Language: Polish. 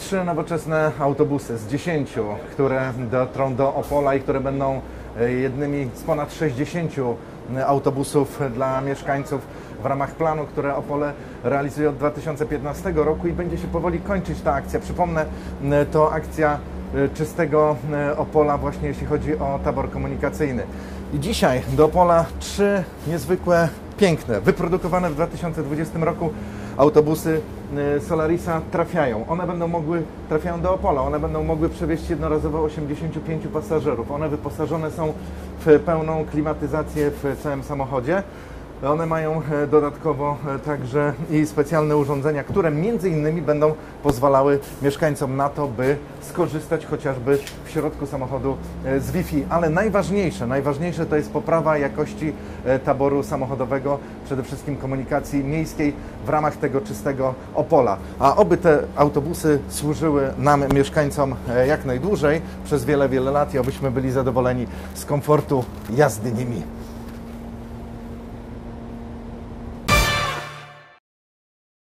trzy nowoczesne autobusy z 10, które dotrą do Opola i które będą e, jednymi z ponad 60 autobusów dla mieszkańców w ramach planu, które Opole realizuje od 2015 roku i będzie się powoli kończyć ta akcja. Przypomnę, m, to akcja e, czystego e, Opola właśnie jeśli chodzi o tabor komunikacyjny. I dzisiaj do Opola trzy niezwykłe, piękne, wyprodukowane w 2020 roku autobusy y, Solarisa trafiają. One będą mogły, trafiają do Opola, one będą mogły przewieźć jednorazowo 85 pasażerów. One wyposażone są w pełną klimatyzację w całym samochodzie. One mają e, dodatkowo e, także i specjalne urządzenia, które między innymi będą pozwalały mieszkańcom na to, by skorzystać chociażby w środku samochodu e, z Wi-Fi. Ale najważniejsze, najważniejsze to jest poprawa jakości taboru samochodowego, przede wszystkim komunikacji miejskiej w ramach tego czystego Opola. A oby te autobusy służyły nam, mieszkańcom, jak najdłużej, przez wiele, wiele lat i obyśmy byli zadowoleni z komfortu jazdy nimi.